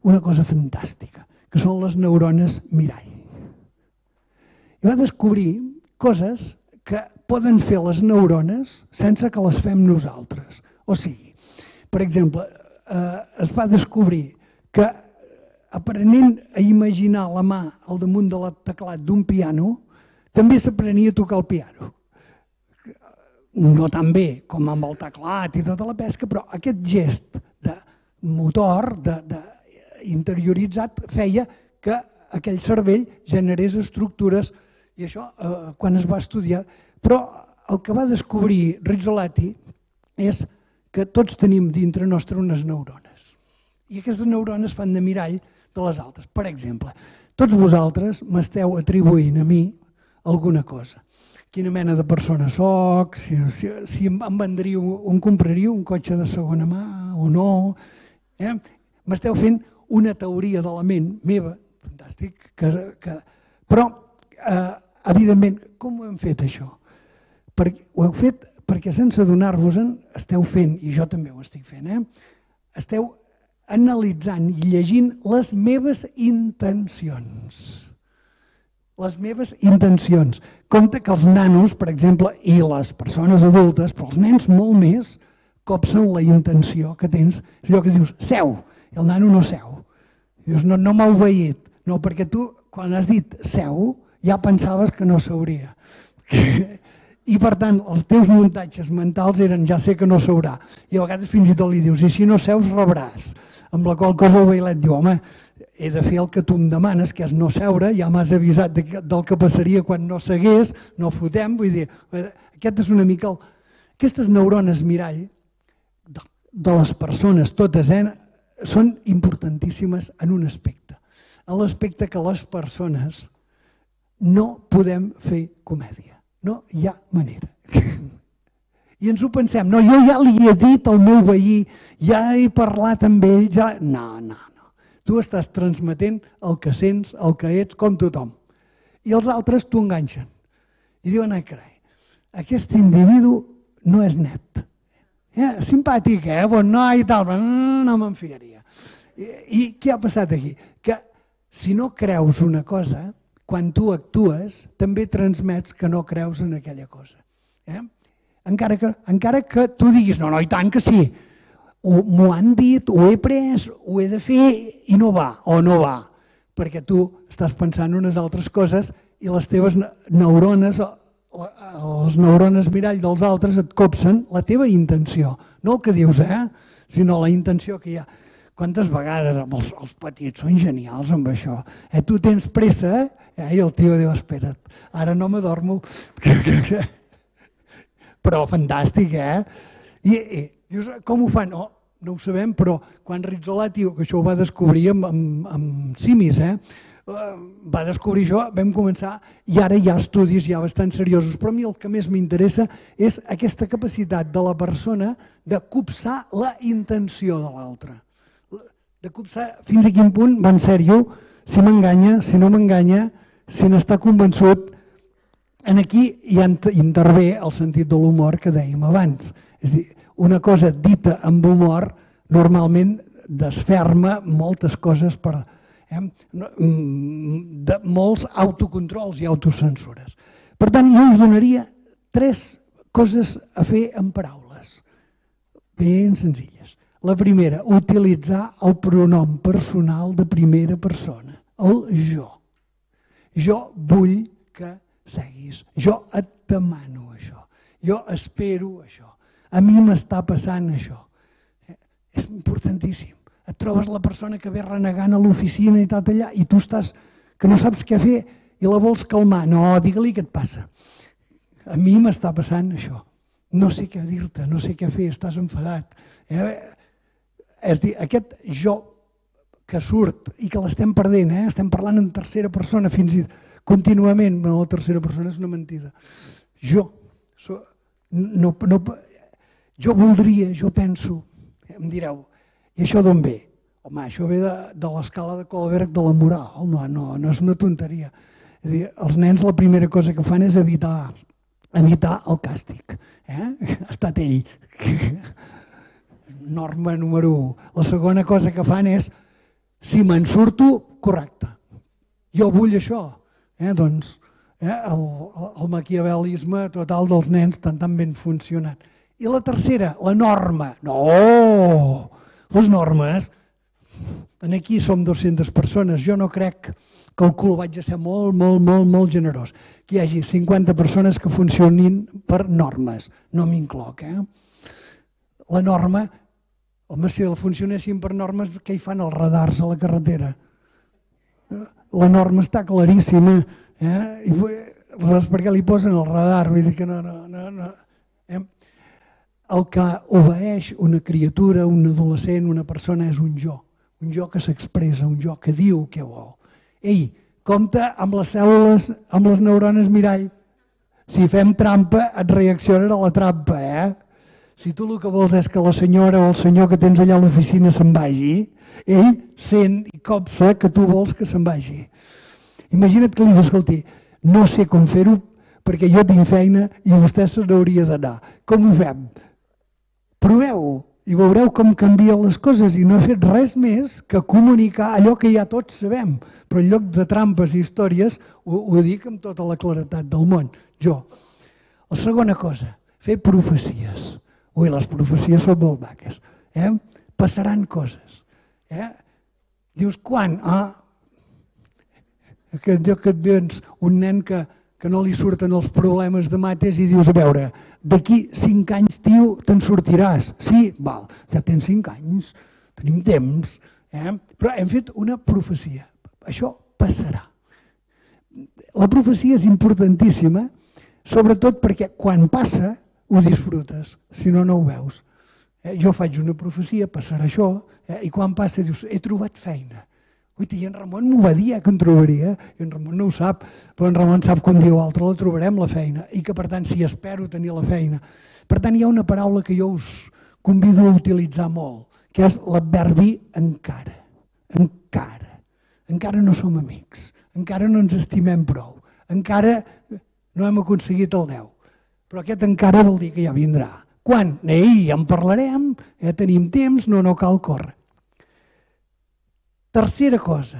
A: una cosa fantàstica, que són les neurones mirall. I va descobrir coses que poden fer les neurones sense que les fem nosaltres. O sigui, per exemple, eh, es va descobrir que aprenent a imaginar la mà al damunt de la teclat d'un piano, també s'aprenia a tocar el piano no tan bé com amb el teclat i tota la pesca, però aquest gest de motor, de, de interioritzat, feia que aquell cervell generés estructures i això eh, quan es va estudiar. Però el que va descobrir Rizzolatti és que tots tenim dintre nostre unes neurones. I aquestes neurones fan de mirall de les altres. Per exemple, tots vosaltres m'esteu atribuint a mi alguna cosa. Quina mena de persona sóc, si, si, si em vendríeu, em compraríeu un cotxe de segona mà o no. Eh? M'esteu fent una teoria de la ment meva, fantàstic, que, que... però eh, evidentment, com ho hem fet això? Perquè, ho heu fet perquè sense adonar-vos-en esteu fent, i jo també ho estic fent, eh? esteu analitzant i llegint les meves intencions. Les meves intencions. Compte que els nanos, per exemple, i les persones adultes, però els nens molt més, copsen la intenció que tens. És allò que dius, seu, i el nano no seu. I dius, no, no m'ha obeït. No, perquè tu, quan has dit seu, ja pensaves que no s'hauria. I per tant, els teus muntatges mentals eren ja sé que no s'haurà. I a vegades fins i tot li dius, i si no seus rebràs. Amb la qual cosa el veilet diu, home, he de fer el que tu em demanes, que és no seure, ja m'has avisat de, del que passaria quan no segués, no fotem, vull dir, aquest és una mica el... Aquestes neurones mirall de, de les persones totes eh, són importantíssimes en un aspecte, en l'aspecte que les persones no podem fer comèdia. No hi ha manera. I ens ho pensem, no, jo ja li he dit al meu veí, ja he parlat amb ell, ja... No, no, no. Tu estàs transmetent el que sents, el que ets, com tothom. I els altres t'ho enganxen. I diuen, ai, carai, aquest individu no és net. Eh, simpàtic, eh? Bon noi i tal, però no me'n fiaria. I, I què ha passat aquí? Que si no creus una cosa, quan tu actues, també transmets que no creus en aquella cosa. Eh? Encara, que, encara que tu diguis, no, no, i tant que sí, m'ho han dit, ho he pres, ho he de fer i no va, o no va, perquè tu estàs pensant unes altres coses i les teves neurones, les neurones mirall dels altres et copsen la teva intenció, no el que dius, eh? sinó la intenció que hi ha. Quantes vegades amb els, els petits són genials amb això. Eh, tu tens pressa eh, i el tio diu, espera't, ara no m'adormo. però fantàstic, eh? I, i dius, com ho fan? No, no ho sabem, però quan Rizzolatti, que això ho va descobrir amb, amb, amb simis, eh? Uh, va descobrir això, vam començar i ara hi ha estudis ja bastant seriosos, però a mi el que més m'interessa és aquesta capacitat de la persona de copsar la intenció de l'altre de copsar fins a quin punt va en sèrio, si m'enganya, si no m'enganya, si n'està convençut. En aquí hi intervé el sentit de l'humor que dèiem abans. És dir, una cosa dita amb humor normalment desferma moltes coses per, eh, mm, de molts autocontrols i autocensures. Per tant, jo us donaria tres coses a fer en paraules, ben senzilles. La primera, utilitzar el pronom personal de primera persona, el jo. Jo vull seguis. Jo et demano això. Jo espero això. A mi m'està passant això. Eh, és importantíssim. Et trobes la persona que ve renegant a l'oficina i tot allà i tu estàs que no saps què fer i la vols calmar. No, digue-li què et passa. A mi m'està passant això. No sé què dir-te, no sé què fer, estàs enfadat. Eh? És dir, aquest jo que surt i que l'estem perdent, eh? estem parlant en tercera persona fins i contínuament, no, la tercera persona és una mentida. Jo, so, no, no, jo voldria, jo penso, em direu, i això d'on ve? Home, això ve de, de l'escala de Kohlberg de la moral, no, no, no és una tonteria. És dir, els nens la primera cosa que fan és evitar, evitar el càstig. Eh? Ha estat ell norma número 1. La segona cosa que fan és, si me'n surto, correcte. Jo vull això. Eh? Doncs eh? El, el maquiavelisme total dels nens tan, tan ben funcionant. I la tercera, la norma. No! Les normes, en aquí som 200 persones, jo no crec, calculo, vaig a ser molt, molt, molt, molt generós, que hi hagi 50 persones que funcionin per normes, no m'incloc. Eh? La norma Home, si el funcionessin per normes, què hi fan els radars a la carretera? La norma està claríssima, eh? I, res perquè li posen el radar, vull dir que no, no, no, no. Eh? El que obeeix una criatura, un adolescent, una persona és un jo, un jo que s'expressa, un jo que diu què vol. Ei, compta amb les cèl·lules, amb les neurones mirall. Si fem trampa, et reaccionen a la trampa, eh? Si tu el que vols és que la senyora o el senyor que tens allà a l'oficina se'n vagi, ell sent i copsa que tu vols que se'n vagi. Imagina't que li dius, escolti, no sé com fer-ho perquè jo tinc feina i vostè se n'hauria d'anar. Com ho fem? Proveu-ho i veureu com canvien les coses i no he fet res més que comunicar allò que ja tots sabem, però en lloc de trampes i històries ho, ho dic amb tota la claretat del món, jo. La segona cosa, fer profecies. Ui, les profecies són molt maques. Eh? Passaran coses. Eh? Dius, quan? Ah, que lloc que et vens un nen que, que no li surten els problemes de mates i dius, a veure, d'aquí cinc anys, tio, te'n sortiràs. Sí, val, ja tens cinc anys, tenim temps. Eh? Però hem fet una profecia. Això passarà. La profecia és importantíssima, sobretot perquè quan passa ho disfrutes, si no, no ho veus. Eh? Jo faig una profecia, passarà això, eh? i quan passa dius, he trobat feina Ui, i en Ramon m'ho va dir eh, que en trobaria, i en Ramon no ho sap, però en Ramon sap quan diu altre, la trobarem la feina, i que per tant si espero tenir la feina. Per tant hi ha una paraula que jo us convido a utilitzar molt, que és l'adverbi encara. Encara. Encara no som amics, encara no ens estimem prou, encara no hem aconseguit el 10. Però aquest encara vol dir que ja vindrà. Quan? Ja en parlarem, ja tenim temps, no, no cal córrer. Tercera cosa,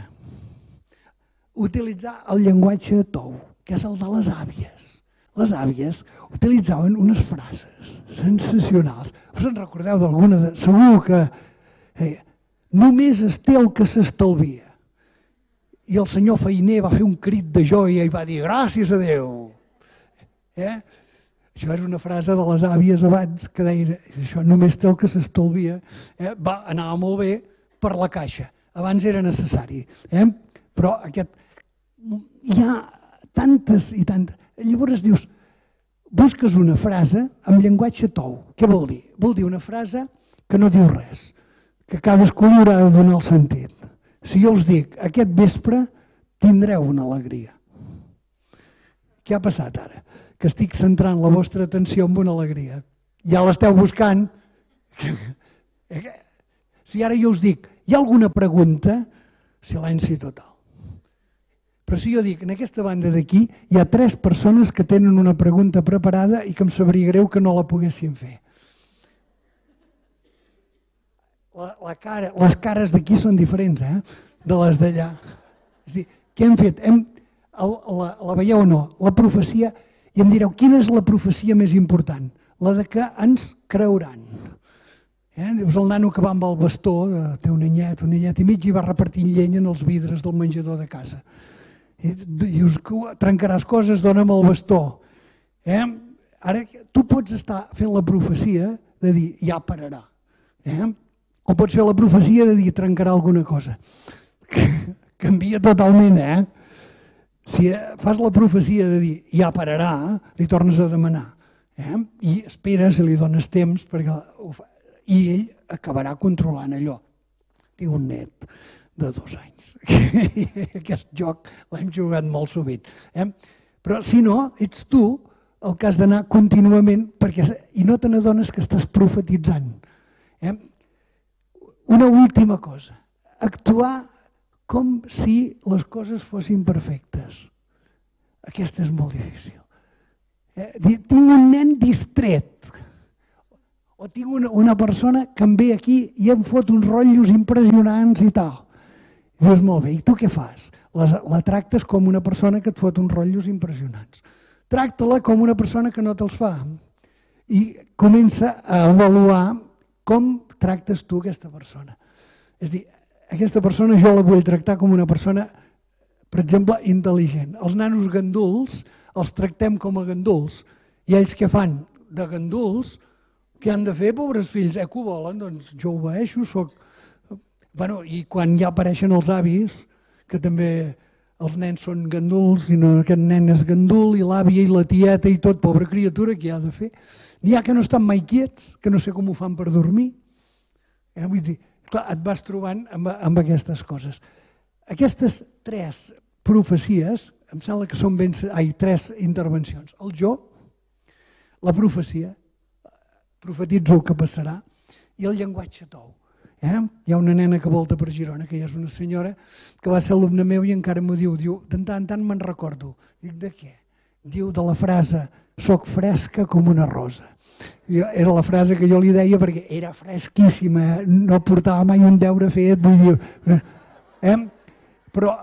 A: utilitzar el llenguatge tou, que és el de les àvies. Les àvies utilitzaven unes frases sensacionals. Us en recordeu d'alguna? De... Segur que eh, només es té el que s'estalvia. I el senyor Feiner va fer un crit de joia i va dir gràcies a Déu. Eh? Això era una frase de les àvies abans que deia això només té el que s'estalvia. Eh? Va anar molt bé per la caixa abans era necessari. Eh? Però aquest, hi ha tantes i tantes... Llavors dius, busques una frase amb llenguatge tou. Què vol dir? Vol dir una frase que no diu res, que cadascú li haurà de donar el sentit. Si jo us dic, aquest vespre tindreu una alegria. Què ha passat ara? Que estic centrant la vostra atenció en una alegria. Ja l'esteu buscant. Si ara jo us dic, hi ha alguna pregunta? Silenci total. Però si jo dic, en aquesta banda d'aquí hi ha tres persones que tenen una pregunta preparada i que em sabria greu que no la poguessin fer. La, la cara, les cares d'aquí són diferents, eh? De les d'allà. És dir, què hem fet? Hem, el, la, la veieu o no? La profecia, i em direu, quina és la profecia més important? La de que ens creuran. Eh? Dius, el nano que va amb el bastó, eh, té un anyet, un anyet i mig, i va repartint llenya en els vidres del menjador de casa. I dius, trencaràs coses, dona'm el bastó. Eh? Ara, tu pots estar fent la profecia de dir, ja pararà. Eh? O pots fer la profecia de dir, trencarà alguna cosa. Canvia totalment, eh? Si fas la profecia de dir, ja pararà, li tornes a demanar. Eh? I esperes i li dones temps perquè ho fa i ell acabarà controlant allò. Tinc un net de dos anys. Aquest joc l'hem jugat molt sovint. Eh? Però si no, ets tu el que has d'anar contínuament perquè, i no te n'adones que estàs profetitzant. Eh? Una última cosa. Actuar com si les coses fossin perfectes. Aquesta és molt difícil. Eh? Tinc un nen distret o tinc una, una persona que em ve aquí i em fot uns rotllos impressionants i tal. I dius, molt bé, i tu què fas? La, la tractes com una persona que et fot uns rotllos impressionants. Tracta-la com una persona que no te'ls fa. I comença a avaluar com tractes tu aquesta persona. És dir, aquesta persona jo la vull tractar com una persona, per exemple, intel·ligent. Els nanos ganduls els tractem com a ganduls i ells que fan de ganduls què han de fer, pobres fills? Eh, que ho volen? Doncs jo obeeixo, soc... Bueno, I quan ja apareixen els avis que també els nens són ganduls i no, aquest nen és gandul i l'àvia i la tieta i tot, pobra criatura, què ha de fer? N'hi ha que no estan mai quiets, que no sé com ho fan per dormir. Eh? Vull dir, clar, et vas trobant amb, amb aquestes coses. Aquestes tres profecies, em sembla que són ben, ai, tres intervencions. El jo, la profecia, profetitzo el que passarà, i el llenguatge tou. Eh? Hi ha una nena que volta per Girona, que ja és una senyora, que va ser alumne meu i encara m'ho diu, diu, de tant en tant me'n recordo. Dic, de què? Diu de la frase, soc fresca com una rosa. Era la frase que jo li deia perquè era fresquíssima, no portava mai un deure fet, vull dir... Eh? Però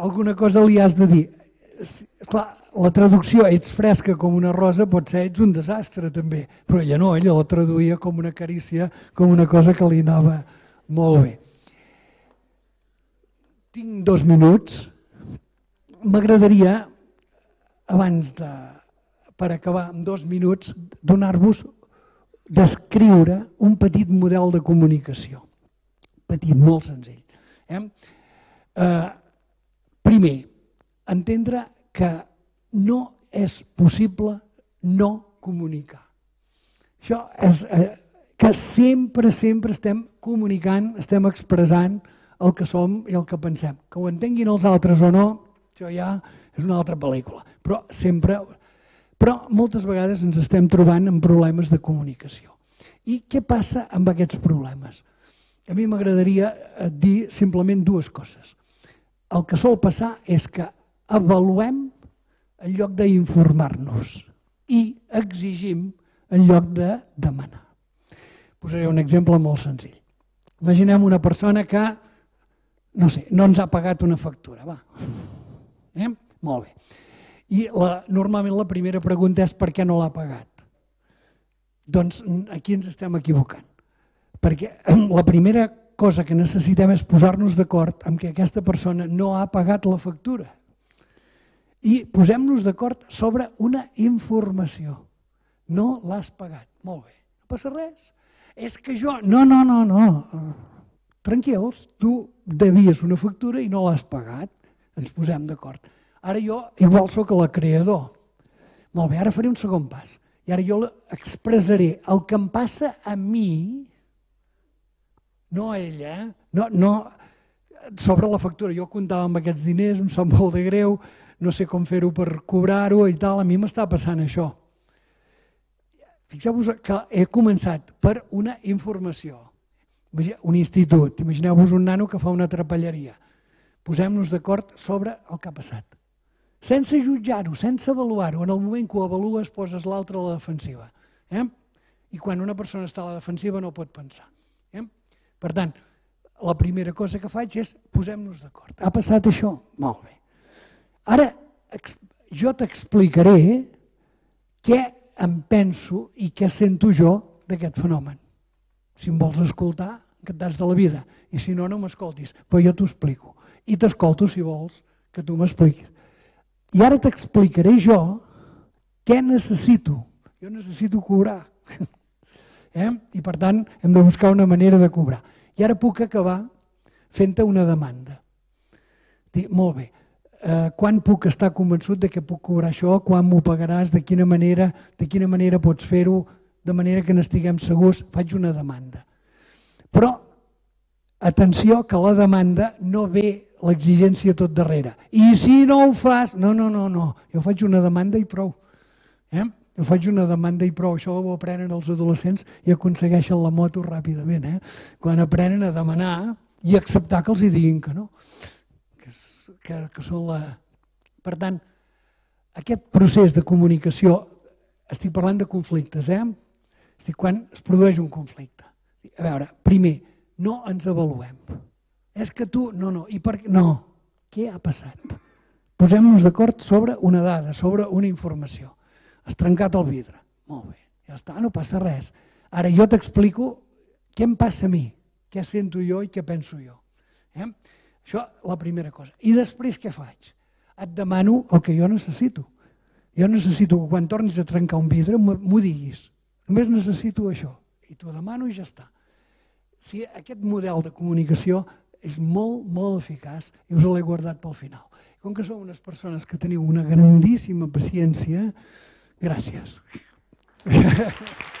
A: alguna cosa li has de dir. Clar, la traducció ets fresca com una rosa pot ser ets un desastre també, però ella no, ella la traduïa com una carícia, com una cosa que li anava molt bé. Tinc dos minuts. M'agradaria, abans de, per acabar amb dos minuts, donar-vos, descriure un petit model de comunicació. Petit, molt senzill. Eh? Eh, primer, entendre que no és possible no comunicar. Això és eh, que sempre, sempre estem comunicant, estem expressant el que som i el que pensem. Que ho entenguin els altres o no, això ja és una altra pel·lícula. Però sempre, però moltes vegades ens estem trobant amb problemes de comunicació. I què passa amb aquests problemes? A mi m'agradaria eh, dir simplement dues coses. El que sol passar és que avaluem en lloc d'informar-nos i exigim en lloc de demanar. Posaré un exemple molt senzill. Imaginem una persona que, no sé, no ens ha pagat una factura. Va. Eh? Molt bé. I la, normalment la primera pregunta és per què no l'ha pagat. Doncs aquí ens estem equivocant. Perquè la primera cosa que necessitem és posar-nos d'acord amb que aquesta persona no ha pagat la factura i posem-nos d'acord sobre una informació. No l'has pagat. Molt bé. No passa res. És que jo... No, no, no, no. Tranquils, tu devies una factura i no l'has pagat. Ens posem d'acord. Ara jo igual sóc la creador. Molt bé, ara faré un segon pas. I ara jo expressaré el que em passa a mi, no a ella, eh? no, no sobre la factura. Jo comptava amb aquests diners, em sap molt de greu, no sé com fer-ho per cobrar-ho i tal, a mi m'està passant això. Fixeu-vos que he començat per una informació. Un institut, imagineu-vos un nano que fa una trapelleria. Posem-nos d'acord sobre el que ha passat. Sense jutjar-ho, sense avaluar-ho. En el moment que ho avalues poses l'altre a la defensiva. Eh? I quan una persona està a la defensiva no pot pensar. Eh? Per tant, la primera cosa que faig és posem-nos d'acord. Ha passat això? Molt bé. Ara jo t'explicaré què em penso i què sento jo d'aquest fenomen. Si em vols escoltar, encantats de la vida. I si no, no m'escoltis. Però jo t'ho explico. I t'escolto, si vols, que tu m'expliquis. I ara t'explicaré jo què necessito. Jo necessito cobrar. eh? I per tant hem de buscar una manera de cobrar. I ara puc acabar fent-te una demanda. Dic, molt bé, eh, quan puc estar convençut de que puc cobrar això, quan m'ho pagaràs, de quina manera, de quina manera pots fer-ho, de manera que n'estiguem segurs, faig una demanda. Però, atenció, que la demanda no ve l'exigència tot darrere. I si no ho fas... No, no, no, no. Jo faig una demanda i prou. Eh? Jo faig una demanda i prou. Això ho aprenen els adolescents i aconsegueixen la moto ràpidament. Eh? Quan aprenen a demanar i acceptar que els hi diguin que no que, que són la... Per tant, aquest procés de comunicació, estic parlant de conflictes, eh? Estic quan es produeix un conflicte. A veure, primer, no ens avaluem. És que tu, no, no, i per què? No, què ha passat? Posem-nos d'acord sobre una dada, sobre una informació. Has trencat el vidre. Molt bé, ja està, no passa res. Ara jo t'explico què em passa a mi, què sento jo i què penso jo. Eh? Això, la primera cosa. I després què faig? Et demano el que jo necessito. Jo necessito que quan tornis a trencar un vidre m'ho diguis. Només necessito això. I t'ho demano i ja està. Si aquest model de comunicació és molt, molt eficaç i us l'he guardat pel final. Com que sou unes persones que teniu una grandíssima paciència, gràcies.